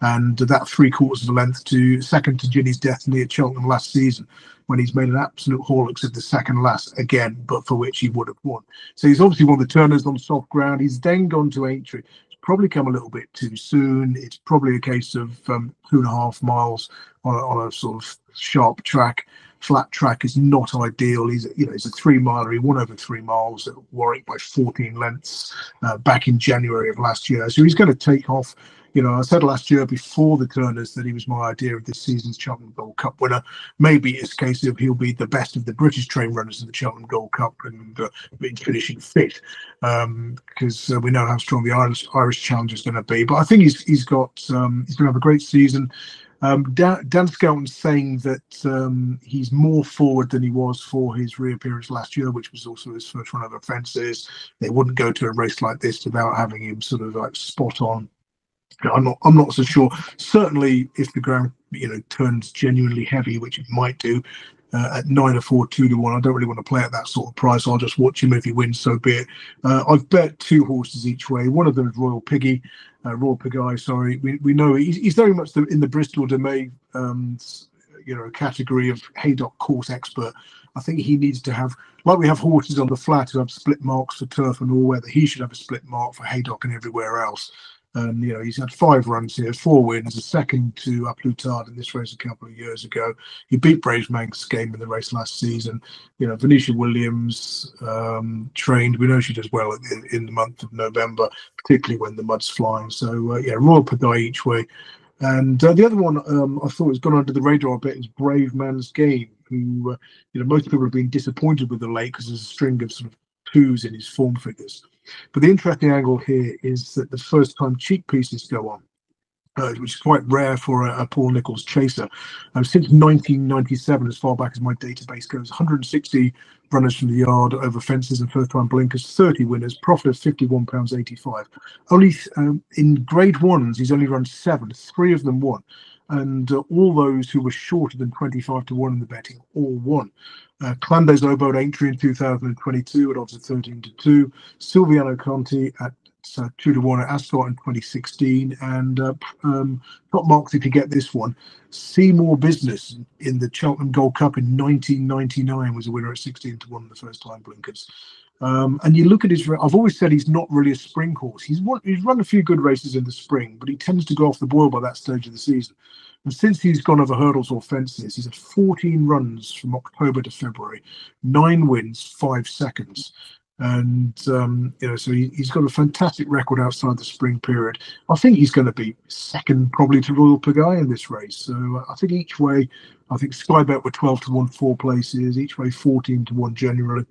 And that three quarters of a length to second to Ginny's death near Cheltenham last season when he's made an absolute haulix of the second last again, but for which he would have won. So he's obviously won the Turners on soft ground. He's then gone to Aintree It's probably come a little bit too soon. It's probably a case of um, two and a half miles on a, on a sort of sharp track. Flat track is not ideal. He's you know he's a three miler. He won over three miles at Warwick by 14 lengths uh, back in January of last year. So he's going to take off you know, I said last year before the Turners that he was my idea of this season's Cheltenham Gold Cup winner. Maybe it's a case of he'll be the best of the British train runners in the Cheltenham Gold Cup and uh, finishing fit because um, uh, we know how strong the Irish Irish challenge is going to be. But I think he's he's got um, he's going to have a great season. Um, Dan, Dan Skelton saying that um, he's more forward than he was for his reappearance last year, which was also his first run of fences. They wouldn't go to a race like this without having him sort of like spot on. I'm not. I'm not so sure. Certainly, if the ground you know turns genuinely heavy, which it might do, uh, at nine or four, two to one. I don't really want to play at that sort of price. I'll just watch him if he wins, so be it. Uh, I've bet two horses each way. One of them is Royale Pagaille, uh, Royale Pagaille. Sorry, we, we know he's, he's very much the, in the Bristol de Mai, um, you know, category of Haydock course expert. I think he needs to have, like we have horses on the flat who have split marks for turf and all weather. He should have a split mark for Haydock and everywhere else. And you know, he's had five runs here, four wins, a second to A Plus Tard in this race a couple of years ago. He beat Bravemansgame game in the race last season. You know, Venetia Williams um, trained. We know she does well in, in, the month of November, particularly when the mud's flying. So uh, yeah, Royale Pagaille each way. And uh, the other one um, I thought has gone under the radar a bit is Bravemansgame, who uh, you know most people have been disappointed with the late because there's a string of sort of twos in his form figures. But the interesting angle here is that the first time cheek pieces go on, uh, which is quite rare for a, a Paul Nicholls chaser. Um, since 1997, as far back as my database goes, 160 runners from the yard over fences and first time blinkers, 30 winners, profit of £51.85. Only um, in grade ones, he's only run seven, three of them won and uh, all those who were shorter than 25 to 1 in the betting all won. Uh, Clan des Obeaux entry in 2022 at odds of 13 to 2. Silviniaco Conti at uh, 2 to 1 at Ascot in 2016. And uh, um, top marks if you get this one. See More Business in the Cheltenham Gold Cup in 1999 was a winner at 16 to 1 the first time blinkers. Um, and you look at his. I've always said he's not really a spring horse. He's won, he's run a few good races in the spring, but he tends to go off the boil by that stage of the season. And since he's gone over hurdles or fences, he's had 14 runs from October to February, nine wins, five seconds. And, um, you know, so he, has got a fantastic record outside the spring period. I think he's going to be second probably to Royale Pagaille in this race. So uh, I think each way, I think Sky Bet were 12 to 1 four places, each way 14 to 1 generally.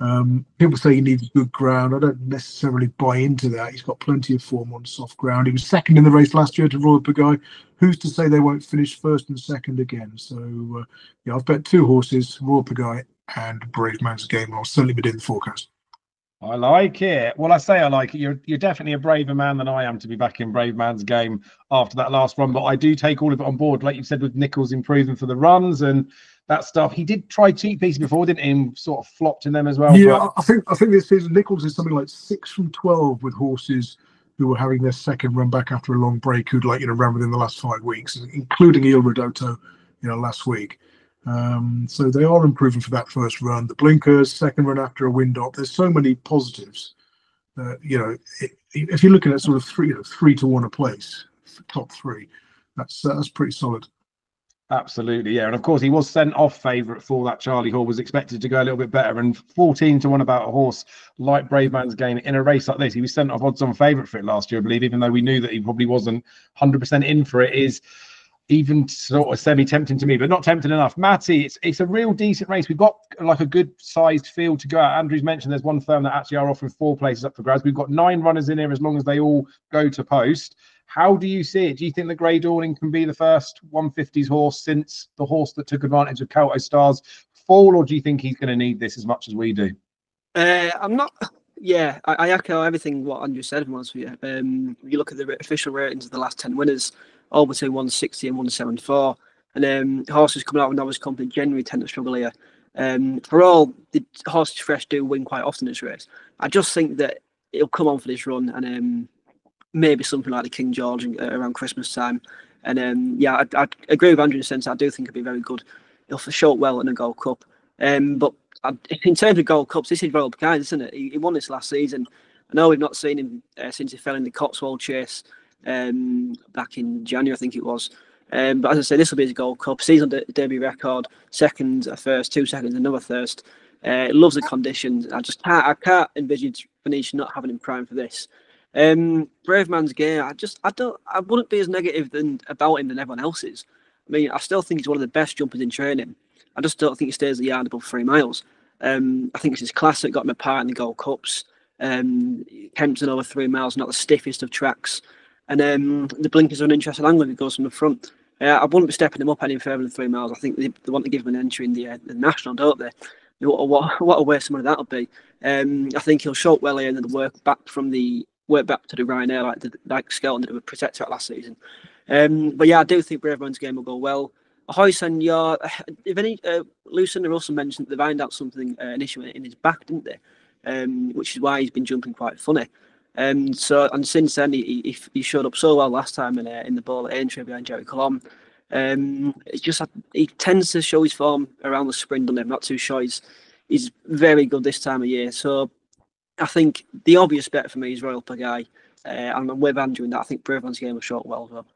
Um, people say he needs good ground. I don't necessarily buy into that. He's got plenty of form on soft ground. He was second in the race last year to Royale Pagaille. Who's to say they won't finish first and second again? So, uh, yeah, I've bet two horses, Royale Pagaille and Bravemansgame. I'll certainly be doing the forecast. I like it. Well, I say I like it. You're you're definitely a braver man than I am to be back in Bravemansgame after that last run. But I do take all of it on board, like you said, with Nicholls improving for the runs and that stuff. He did try cheap pieces before, didn't he? And sort of flopped in them as well. Yeah, but... I think I think this season Nicholls is something like six from twelve with horses who were having their second run back after a long break, who'd like you know ran within the last five weeks, including Il Ridoto, you know, last week. Um, so they are improving for that first run. The blinkers, second run after a wind up. There's so many positives. Uh, you know, it, if you're looking at sort of three, you know, three to one a place, top three, that's uh, that's pretty solid. Absolutely, yeah. And of course, he was sent off favourite for that. Charlie Hall was expected to go a little bit better. And 14 to 1 about a horse like Bravemansgame in a race like this. He was sent off odds on favourite for it last year, I believe, even though we knew that he probably wasn't 100% in for it. Is even sort of semi tempting to me, but not tempting enough. Matty, it's it's a real decent race. We've got like a good sized field to go out. Andrew's mentioned there's one firm that actually are offering four places up for grabs. We've got nine runners in here as long as they all go to post. How do you see it? Do you think the Grey Dawning can be the first 150s horse since the horse that took advantage of Kauto Stars fall, or do you think he's going to need this as much as we do? Uh, I'm not. Yeah, I, I, echo everything what Andrew said. Was for you. Um, you look at the official ratings of the last ten winners, all between 160 and 174, and um, horses coming out of novice company generally tend to struggle here. Um, for all the horses fresh do win quite often this race. I just think that it'll come on for this run, and um, maybe something like the King George uh, around Christmas time. And um, yeah, I, I, agree with Andrew in the sense I do think it'd be very good. He'll for sure well in a Gold Cup. Um, but I, *laughs* in terms of Gold Cups, this is Royale Pagaille, isn't it? He, he, won this last season. I know we've not seen him uh, since he fell in the Cotswold Chase um, back in January, I think it was. Um, but as I say, this will be his Gold Cup season de- derby record, second, a first, two seconds, another first. Uh, loves the conditions. I just can't, I can't envisage Venetia not having him prime for this. Um, Bravemansgame. I just I don't I wouldn't be as negative than about him than everyone else is. I mean, I still think he's one of the best jumpers in training. I just don't think he stays the yard above three miles. Um, I think it's his class that got him apart in the Gold Cups. Um, Kempton over three miles, not the stiffest of tracks. And um, the blinkers are an interesting angle it goes from the front. Uh, I wouldn't be stepping him up any further than three miles. I think they, they want to give him an entry in the, uh, the national, don't they? What, what, what a waste of money that'll be. Um, I think he'll show up well here and then work back from the work back to the Ryanair like the, like Skelton did with Protektorat last season. Um, but yeah, I do think Bravemansgame will go well. Ahoy Senor, *sighs* if any, uh, Lucinda also mentioned they found out something, uh, an issue in his back, didn't they? Um, which is why he's been jumping quite funny. Um, so and since then he, he, he showed up so well last time in uh, in the ball at Aintree behind Gerri Colombe. Um, it's just he tends to show his form around the sprint, and I'm not too sure he's he's very good this time of year. So I think the obvious bet for me is Royale Pagaille, uh, and I'm with Andrew in that. I think Bravemansgame was show up well as well.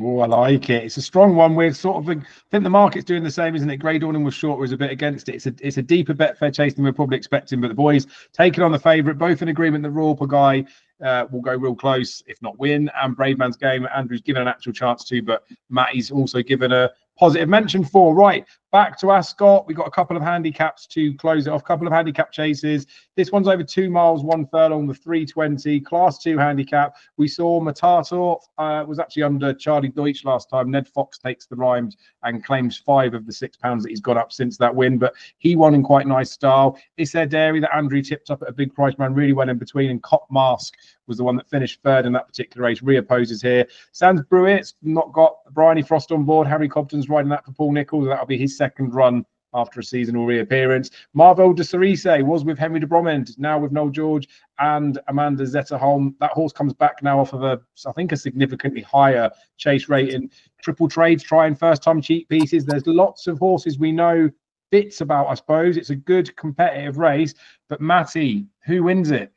Oh, I like it. It's a strong one. We're sort of, I think the market's doing the same, isn't it? Grey Dawning was short, was a bit against it. It's a, it's a deeper Betfair Chase than we're probably expecting. But the boys taking on the favourite, both in agreement that Royale Pagaille uh, will go real close, if not win. And Bravemansgame, Andrew's given an actual chance to, but Matty's also given a positive mention for. Right, back to Ascot. We've got a couple of handicaps to close it off, a couple of handicap chases. This one's over two miles, one furlong, the 320, class two handicap. We saw Martator uh, was actually under Charlie Deutsch last time. Ned Fox takes the rhymes and claims five of the six pounds that he's got up since that win, but he won in quite nice style. It's their dairy that Andrew tipped up at a big price, man, really went in between, and Cop Mask was the one that finished third in that particular race. Reopposes here. Sans Bruit's not got Bryony Frost on board. Harry Cobden's riding that for Paul Nicholls. That'll be his second run after a seasonal reappearance. Marvel de Cerise was with Henry de Bromhead, now with Noel George and Amanda Zetterholm. That horse comes back now off of a, I think, a significantly higher chase rating. Triple Trades trying first time cheap pieces. There's lots of horses we know bits about, I suppose. It's a good competitive race. But Matty, who wins it?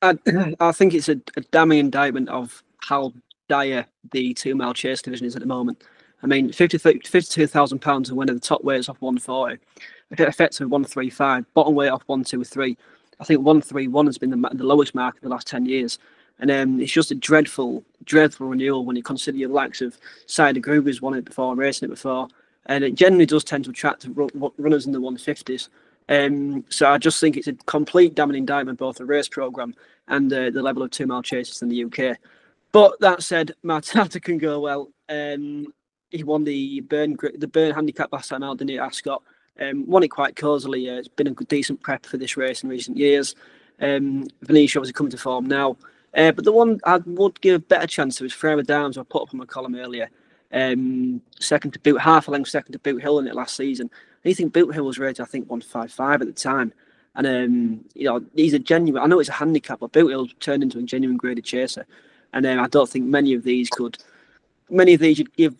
I, uh, *clears throat* I think it's a, a damning indictment of how dire the two mile chase division is at the moment. I mean, 52,000 pounds to win at the top weights off 140, effective 135, bottom weight off 123. I think 131 has been the, the lowest mark in the last 10 years. And um, it's just a dreadful, dreadful renewal when you consider your likes of Cider Gruber's won it before, racing it before. And it generally does tend to attract runners in the 150s. Um, so I just think it's a complete damning indictment, both the race programme and uh, the level of two mile chases in the UK. But that said, Martator *laughs* can go well. Um, he won the Burn the Burn handicap last time out, didn't he, Ascot? Um, won it quite cosily. Uh, it's been a good, decent prep for this race in recent years. Um, Venetia obviously coming to form now. Uh, but the one I would give a better chance to is Frere D'Armes, I put up on my column earlier. Um, second to boot, half a length second to Boot Hill in it last season. And you think Boot Hill was rated, I think, 155 at the time. And, um, you know, he's a genuine, I know it's a handicap, but Boot Hill turned into a genuine graded chaser. And um, I don't think many of these could, many of these you'd give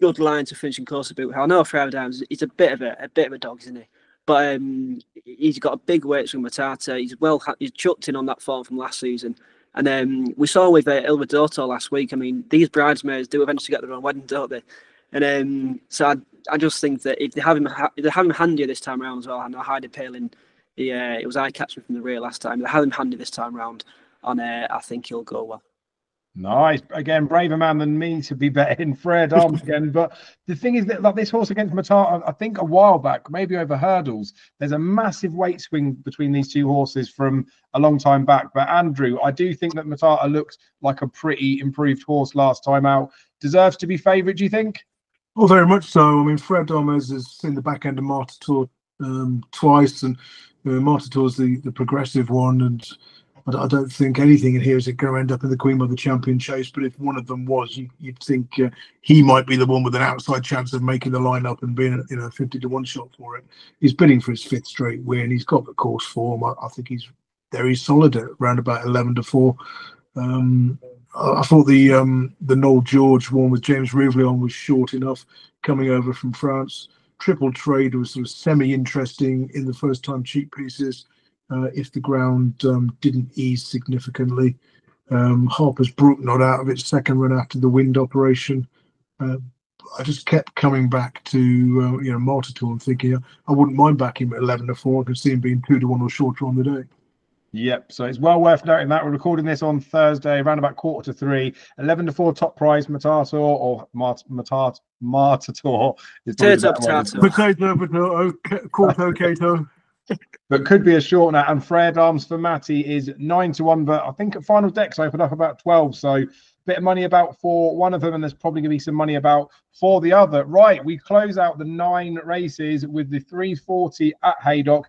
good line to finishing course about how I know Frere D'Armes he's a bit of a, a bit of a dog, isn't he? But um, he's got a big weight from Martator. He's well he's chucked in on that form from last season. And um, we saw with uh, Il Ridoto last week. I mean, these bridesmaids do eventually get their own wedding, don't they? And um, so I, I just think that if they have him, if they have him handy this time around as well, I know Heidi Palin, he, uh, it was eye catching from the rear last time. They have him handy this time around, and uh, I think he'll go well. Nice. Again, braver man than me to be betting Frere D'Armes *laughs* again. But the thing is that like this horse against Martator, I think a while back, maybe over hurdles, there's a massive weight swing between these two horses from a long time back. But Andrew, I do think that Martator looks like a pretty improved horse last time out. Deserves to be favourite, do you think? Well, very much so. I mean, Frere D'Armes has seen the back end of Martator um, twice, and uh, Martator's the, the progressive one, and I don't think anything in here is going to end up in the Queen Mother Champion chase. But if one of them was, you, would think uh, he might be the one with an outside chance of making the lineup and being, you know, 50 to one shot for it. He's bidding for his fifth straight win. He's got the course form. I, I think he's very solid at around about 11 to four. Um, I, thought the um, the Noel George one with James Rouvellion was short enough coming over from France. Triple Trade was sort of semi interesting in the first time cheap pieces uh, if the ground um, didn't ease significantly. Um, Harper's Brook not out of its second run after the wind operation. Uh, I just kept coming back to uh, you know Martator and thinking I wouldn't mind backing him at eleven to four. I could see him being two to one or shorter on the day. Yep. So it's well worth noting that we're recording this on Thursday, around about quarter to three. Eleven to four top prize Matator or Mart Matat Martator. Potato, potato. Potato, potato, quarto, cato but could be a short now. And Frere D'Armes for Matty is nine to one, but I think at final decks opened up about 12. So bit of money about for one of them, and there's probably going to be some money about for the other. Right, we close out the nine races with the 340 at Haydock.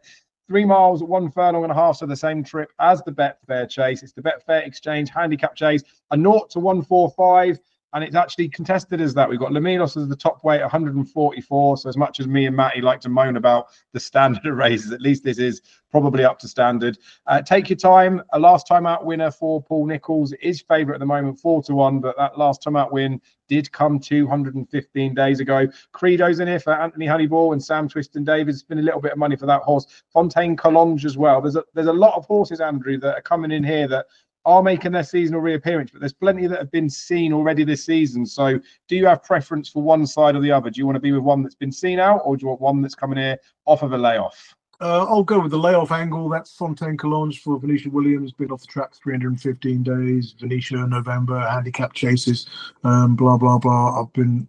Three miles, one furlong and a half, so the same trip as the Betfair Chase. It's the Betfair Exchange Handicap Chase, a naught to 145 and it's actually contested as that. We've got Le Milos as the top weight, 144. So as much as me and Matty like to moan about the standard of races, at least this is probably up to standard. Uh, take your time. A last time out winner for Paul Nicholls is favourite at the moment, four to one. But that last time out win did come 215 days ago. Credo's in here for Anthony Honeyball and Sam Twiston-Davies. It's been a little bit of money for that horse. Fontaine Collonges as well. There's a there's a lot of horses, Andrew, that are coming in here that are making their seasonal reappearance, but there's plenty that have been seen already this season. So, do you have preference for one side or the other? Do you want to be with one that's been seen out, or do you want one that's coming here off of a layoff? Uh, I'll go with the layoff angle. That's Fontaine Collonges for Venetia Williams. Been off the track 315 days. Venetia November handicap chases. Um, blah blah blah. I've been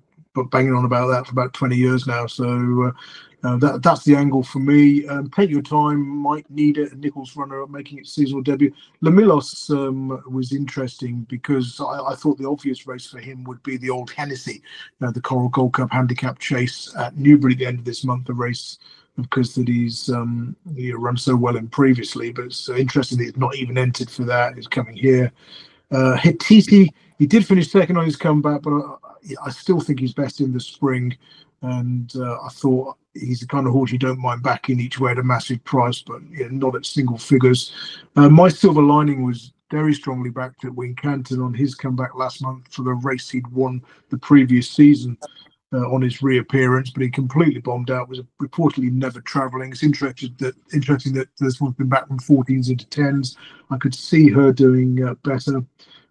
banging on about that for about 20 years now. So uh, uh, that that's the angle for me. Um, take your time. Might need it. Nicholls runner up making its seasonal debut. Le Milos um, was interesting because I, I, thought the obvious race for him would be the old Hennessy, uh, the Coral Gold Cup handicap chase at Newbury at the end of this month. a race because that he's um, he run so well in previously, but it's interesting that he's not even entered for that. He's coming here. Uh, he did finish second on his comeback, but I, I still think he's best in the spring. And uh, I thought he's the kind of horse you don't mind backing each way at a massive price, but not at single figures. Uh, my silver lining was very strongly backed at Wincanton on his comeback last month for the race he'd won the previous season. Uh, on his reappearance, but he completely bombed out. Was reportedly never travelling. It's interesting that interesting that this one's been back from 14s into 10s. I could see her doing uh, better.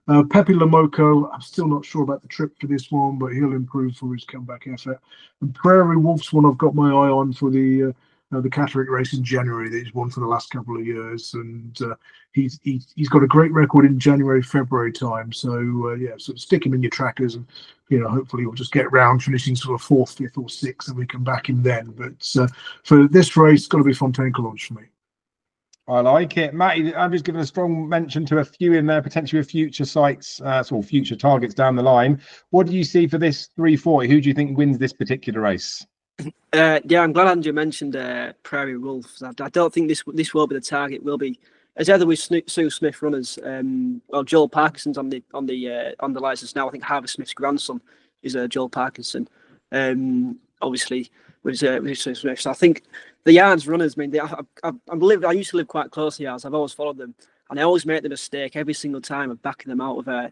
Uh, Pepe Lamoco, I'm still not sure about the trip for this one, but he'll improve for his comeback effort. And Prairie Wolf's one I've got my eye on for the uh, uh, the Catterick race in January that he's won for the last couple of years, and uh, he's, he's he's got a great record in January February time. So uh, yeah, so stick him in your trackers, and you know hopefully he'll just get round finishing sort of fourth, fifth, or sixth, and we can back him then. But uh, for this race, it's got to be Fontaine Collonges for me. I like it. Matty, just giving a strong mention to a few in there, potentially with future sites, uh, sort of future targets down the line. What do you see for this 340? Who do you think wins this particular race? *clears throat* Uh, yeah, I'm glad Andrew mentioned uh, Prairie Wolves. I, I, don't think this this will be the target. Will be as either with Sue Smith runners. Um, well, Joel Parkinson's on the on the uh, on the license now. I think Harvey Smith's grandson is uh, Joel Parkinson. Um, obviously, with, uh, Smith. So I think the yards runners, I mean, they, I, I, I, live, I used to live quite close to yards. I've always followed them, and I always make the mistake every single time of backing them out of uh,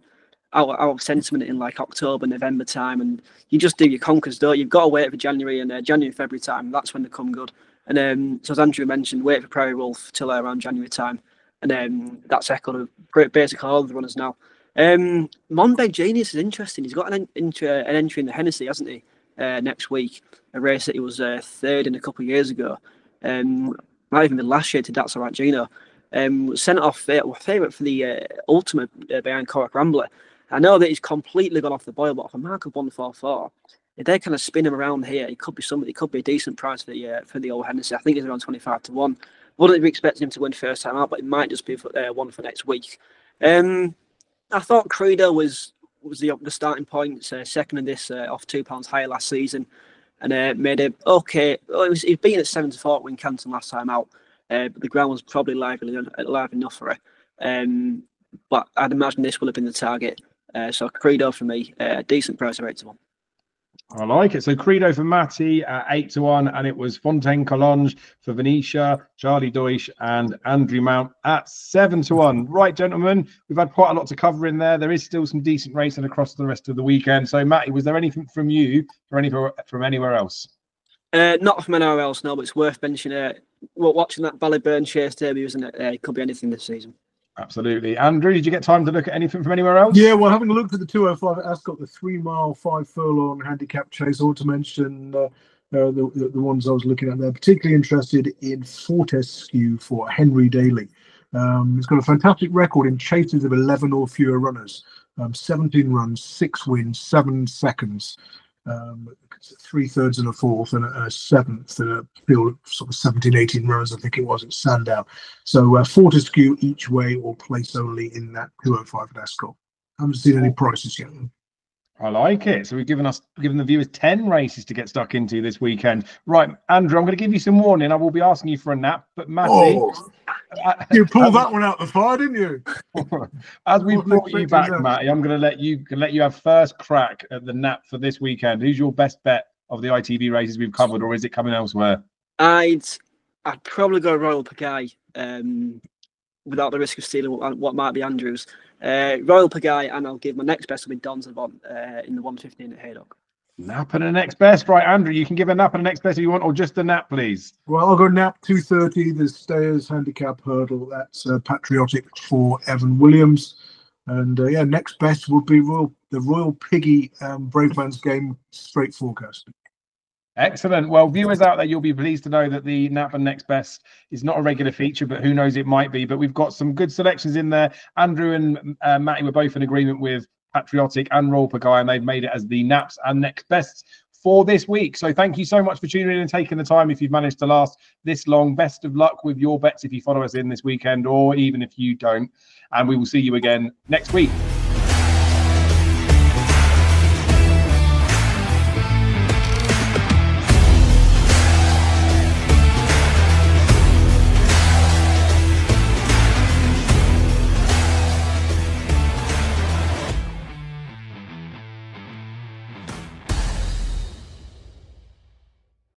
out, out of sentiment in like October, November time, and you just do your conkers, don't you? You've got to wait for January and uh, January, February time. That's when they come good. And um, so as Andrew mentioned, wait for Prairie Wolf till uh, around January time, and um, that's echoed basically all the runners now. Um, Monbeg Genius is interesting. He's got an, an entry in the Hennessy, hasn't he? Uh, next week, a race that he was uh, third in a couple of years ago. Um, might even been last year to That's. Um, sent off uh, favourite for the uh, ultimate uh, behind Corach Rambler. I know that he's completely gone off the boil, but a mark of 144, if they kind of spin him around here, it could be somebody, it could be a decent price for the uh, for the old Hennessy. I think he's around 25 to 1. Wouldn't be expecting him to win first time out, but it might just be for, uh, one for next week. Um, I thought Credo was was the the starting point, uh, second in this uh, off two pounds higher last season and uh, made it okay. Well, it was he beaten at seven to four Wincanton last time out, uh, but the ground was probably lively live enough for it. Um, but I'd imagine this will have been the target. Uh, so Credo for me, uh, decent price of eight to one. I like it. So Credo for Matty at eight to one, and it was Fontaine Collonges for Venetia, Charlie Deutsch, and Andrew Mount at seven to one. Right, gentlemen, we've had quite a lot to cover in there. There is still some decent racing across the rest of the weekend. So Matty, was there anything from you or anything from anywhere else? Uh, not from anywhere else, no. But it's worth mentioning. Uh, watching that Ballyburn Chase Derby, isn't it? Uh, it could be anything this season. Absolutely. Andrew, did you get time to look at anything from anywhere else? Yeah, well, having looked at the 205 Ascot, the three mile, five furlong handicap chase, I to mention uh, uh, the, the, the, ones I was looking at there, particularly interested in Fortescue for Henry Daly. Um, he's got a fantastic record in chases of 11 or fewer runners, um, 17 runs, six wins, seven seconds um, three thirds and a fourth and a, a seventh and a field of sort of 17, 18 runners, I think it was at Sandown. So uh, Fortescue each way or place only in that 205 at Ascot. Haven't seen any prices yet. I like it. So we've given us given the viewers 10 races to get stuck into this weekend. Right, Andrew, I'm going to give you some warning. I will be asking you for a nap, but Matty, Oh, *laughs* you pulled that one out the fire, didn't you? *laughs* as we've Wasn't brought you back, that. Matty, I'm going to let you let you have first crack at the nap for this weekend. Who's your best bet of the ITV races we've covered, or is it coming elsewhere? I'd I'd probably go Royale Pagaille, um, without the risk of stealing what, what might be Andrews. Uh, Royale Pagaille, and I'll give my next best will be Donzavon uh, in the 115 at Haydock. Nap and the next best, right, Andrew? You can give a nap and the next best if you want, or just a nap, please. Well, I'll go nap 230, the Stayers Handicap Hurdle. That's uh, Patriotik for Evan Williams. And uh, yeah, next best would be Royal, the Royale Pagaille um, Bravemansgame straight forecast. Excellent. Well, viewers out there, you'll be pleased to know that the Nap and Next Best is not a regular feature, but who knows, it might be. But we've got some good selections in there. Andrew and uh, Matty were both in agreement with Patriotik and Royale Pagaille, and they've made it as the Naps and Next best for this week. So thank you so much for tuning in and taking the time. If you've managed to last this long, best of luck with your bets if you follow us in this weekend, or even if you don't. And we will see you again next week.